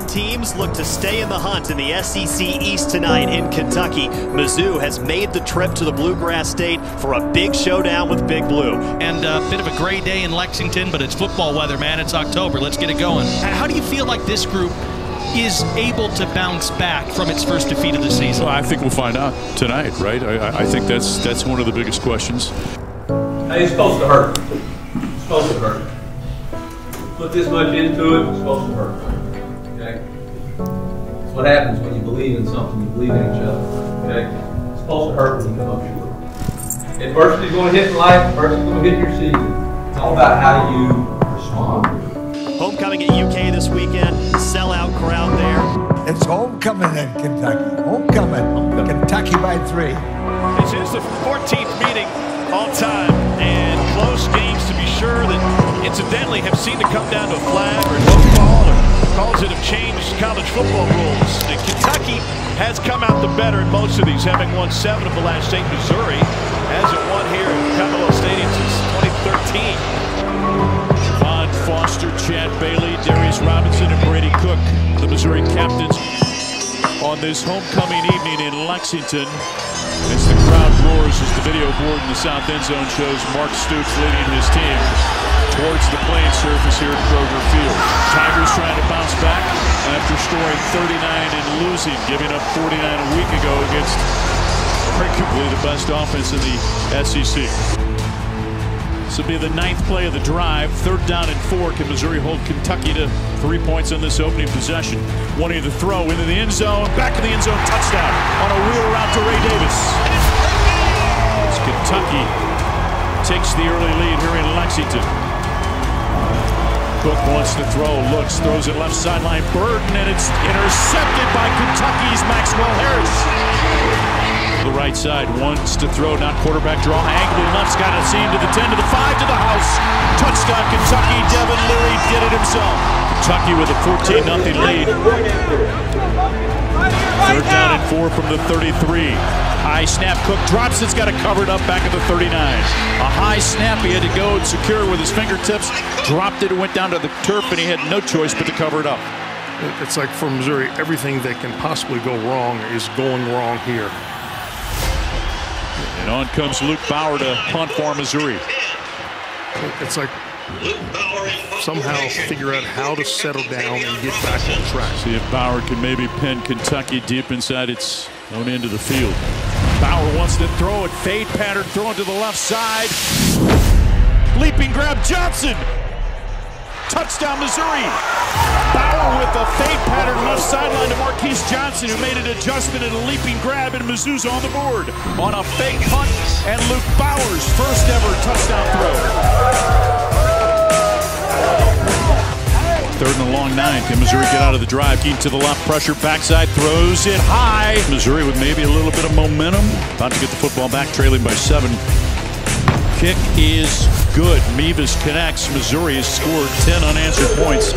One teams look to stay in the hunt in the SEC East tonight in Kentucky. Mizzou has made the trip to the Bluegrass State for a big showdown with Big Blue. And a bit of a gray day in Lexington, but it's football weather, man. It's October. Let's get it going. Uh, how do you feel like this group is able to bounce back from its first defeat of the season? Well, I think we'll find out tonight, right? I, I think that's that's one of the biggest questions. Hey, it's supposed to hurt. It's supposed to hurt. Put this much into it, it's supposed to hurt. Okay? What happens when you believe in something, you believe in each other. Okay? It's supposed to hurt when you come up short. Adversity's going to hit in life, adversity's going to hit your season. It's all about how you respond. Homecoming at UK this weekend, sellout crowd there. It's homecoming in Kentucky. Homecoming. Kentucky by three. This is the 14th meeting all time, and close games to be sure that incidentally have seemed to come down to a flag or no call or calls that have changed college football rules. And Kentucky has come out the better in most of these, having won seven of the last eight. Missouri hasn't won here in Commonwealth Stadium since 2013. Javon Foster, Chad Bailey, Darius Robinson, and Brady Cook, the Missouri captains, on this homecoming evening in Lexington. As the crowd roars as the video board in the south end zone shows Mark Stoops leading his team towards the playing surface here at Kroger Field. Tigers trying to bounce back after scoring 39 and losing, giving up 49 a week ago against arguably the best offense in the SEC. This will be the ninth play of the drive. Third down and four. Can Missouri hold Kentucky to three points on this opening possession? Wanting to throw into the end zone. Back in the end zone. Touchdown on a wheel route to Ray Davis. As Kentucky takes the early lead here in Lexington. Cook wants to throw, looks, throws it left sideline. Burden, and it's intercepted by Kentucky's Maxwell Harris. The right side wants to throw, not quarterback draw. Angle left's got a seam to the 10, to the 5, to the house. Touchdown Kentucky. Devin Leary did it himself. Kentucky with a 14 0 lead. Third down and four from the 33. High snap. Cook drops. It's got to cover it covered up back at the 39. A high snap. He had to go and secure with his fingertips. Dropped it and went down to the turf, and he had no choice but to cover it up. It's like for Missouri, everything that can possibly go wrong is going wrong here. And on comes Luke Bauer to punt for Missouri. It's like somehow figure out how to settle down and get back on track. See if Bauer can maybe pin Kentucky deep inside its own end of the field. Bauer wants to throw it. Fade pattern thrown to the left side. Leaping grab Johnson. Touchdown Missouri. Bauer with a fade pattern left sideline to Marquis Johnson who made an adjustment and a leaping grab and Mizzou's on the board on a fake punt and Luke Bauer's first ever touchdown throw. Third and a long nine. Can Missouri get out of the drive? Keaton to the left, pressure, backside, throws it high. Missouri with maybe a little bit of momentum. About to get the football back, trailing by seven. Kick is good. Mevis connects. Missouri has scored 10 unanswered points.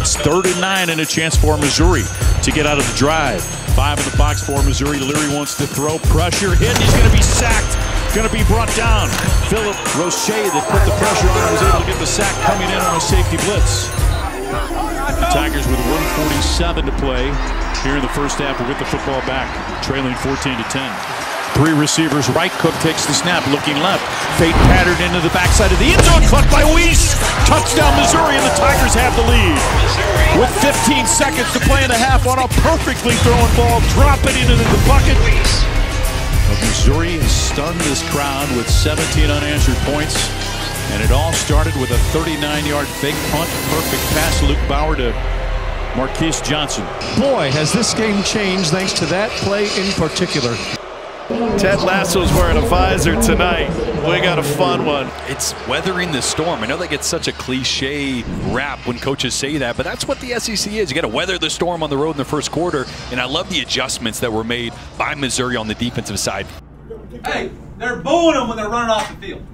It's third and nine and a chance for Missouri to get out of the drive. Five in the box for Missouri. Leary wants to throw pressure. Hit. He's going to be sacked. Going to be brought down. Philip Roche that put the pressure on the sack coming in on a safety blitz. The Tigers with 147 to play here in the first half will get the football back, trailing 14 to 10. Three receivers right. Cook takes the snap, looking left. Fade pattern into the backside of the end zone. Caught by Wease. Touchdown Missouri, and the Tigers have the lead. With 15 seconds to play in the half on a perfectly thrown ball, dropping it into the bucket. Missouri has stunned this crowd with 17 unanswered points. And it all started with a 39-yard fake punt. Perfect pass, Luke Bauer to Marquis Johnson. Boy, has this game changed thanks to that play in particular. Ted Lasso's wearing a visor tonight. We got a fun one. It's weathering the storm. I know that gets such a cliche rap when coaches say that, but that's what the SEC is. You got to weather the storm on the road in the first quarter, and I love the adjustments that were made by Missouri on the defensive side. Hey, they're booing them when they're running off the field.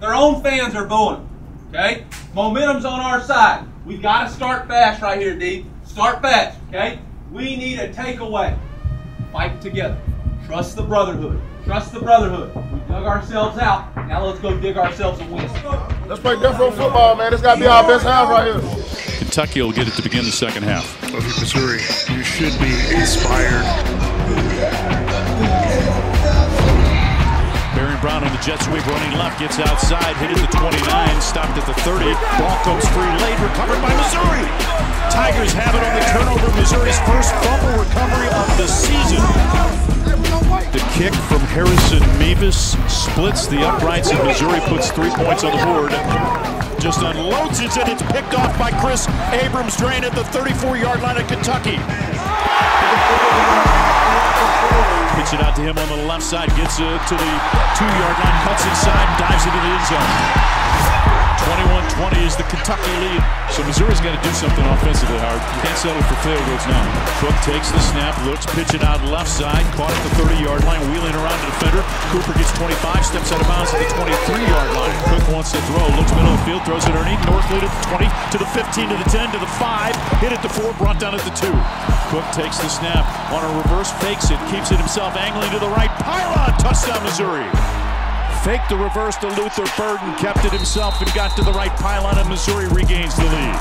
Their own fans are booing. Okay? Momentum's on our side. We got to start fast right here, D. Start fast, okay? We need a takeaway. Fight together. Trust the brotherhood. Trust the brotherhood. We dug ourselves out. Now let's go dig ourselves a win. Let's play different football, man. This got to be our best half right here. Kentucky will get it to begin the second half. Of Missouri, you should be inspired. Brown on the jet sweep running left, gets outside, hit at the 29, stopped at the 30. Ball comes free late, recovered by Missouri. Tigers have it on the turnover. Missouri's first fumble recovery of the season. The kick from Harrison Mevis splits the uprights, and Missouri puts three points on the board. Just unloads it, and it's picked off by Chris Abrams Drain at the 34-yard line of Kentucky. Pitch it out to him on the left side, gets it to the two-yard line, cuts inside, dives into the end zone. 21-20 is the Kentucky lead. So Missouri's got to do something offensively, Howard. You can't settle for field goals now. Cook takes the snap, looks, pitch it out left side, caught at the 30-yard line, wheeling around the defender. Cooper gets 25, steps out of bounds at the 23-yard line. Cook wants to throw, looks middle of the field, throws it underneath. North lead at the 20, to the 15, to the 10, to the 5, hit at the 4, brought down at the 2. Cook takes the snap on a reverse, fakes it, keeps it himself, angling to the right. Pylon, touchdown Missouri. Faked the reverse to Luther Burden, kept it himself and got to the right pylon, and Missouri regains the lead.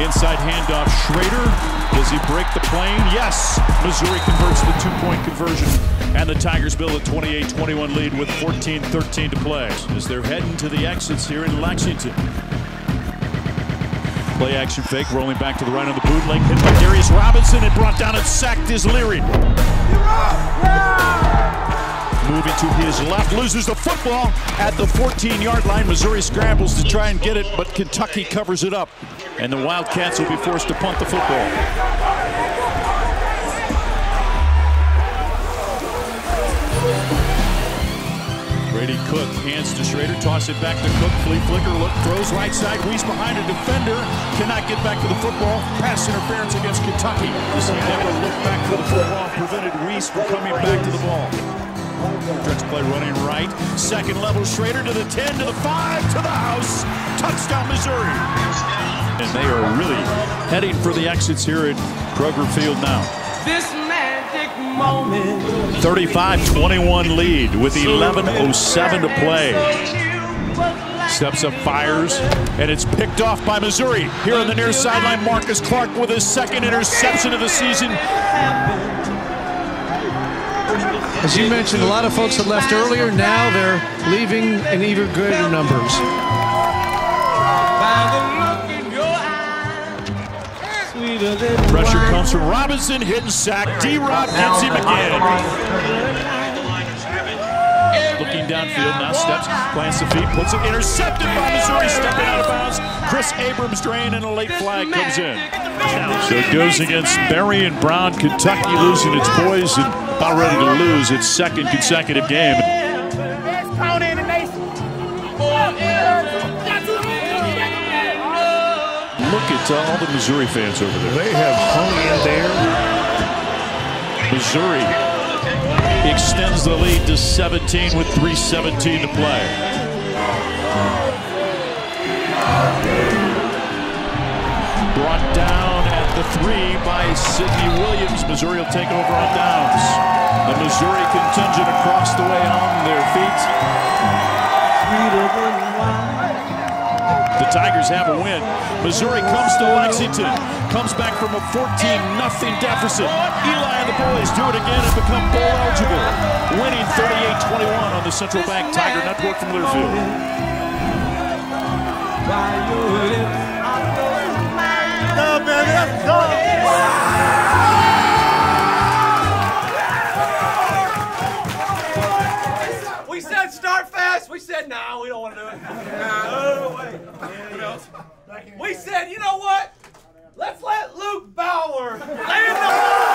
Inside handoff, Schrader. Does he break the plane? Yes! Missouri converts the two-point conversion, and the Tigers build a 28-21 lead with 14-13 to play as they're heading to the exits here in Lexington. Play action fake, rolling back to the right on the bootleg, hit by Darius Robinson and brought down and sacked is Leary. Moving to his left, loses the football at the 14-yard line. Missouri scrambles to try and get it, but Kentucky covers it up. And the Wildcats will be forced to punt the football. Brady Cook hands to Schrader, toss it back to Cook, flea flicker, look, throws right side, Reese behind a defender, cannot get back to the football, pass interference against Kentucky. As he never looked back for the football, prevented Reese from coming back to the ball. Stretch play running right. Second level Schrader to the 10, to the 5, to the house. Touchdown, Missouri. And they are really heading for the exits here at Kroger Field now. This magic moment. 35-21 lead with 11.07 to play. Steps up, fires, and it's picked off by Missouri. Here on the near sideline, Marcus Clark with his second interception of the season. As you mentioned, a lot of folks had left earlier. Now they're leaving in even greater numbers. Pressure comes from Robinson, hitting sack. D-Rob gets him again. Looking downfield, now steps, plants the feet, puts it intercepted by Missouri, stepping out of bounds. Kris Abrams-Draine and a late flag comes in. So it goes against Barion Brown. Kentucky losing its poise and about ready to lose its second consecutive game. Look at uh, all the Missouri fans over there. They have hung in there. Missouri extends the lead to 17 with 3.17 to play. The three by Sidney Williams. Missouri will take over on downs. The Missouri contingent across the way on their feet. The Tigers have a win. Missouri comes to Lexington, comes back from a 14-0 deficit. Eli and the boys do it again and become bowl eligible, winning 38-21 on the Central Bank Tiger Network from Learfield. We said start fast. We said no, nah, we don't want to do it. We said, you know what? Let's let Luke Bauer land the ball.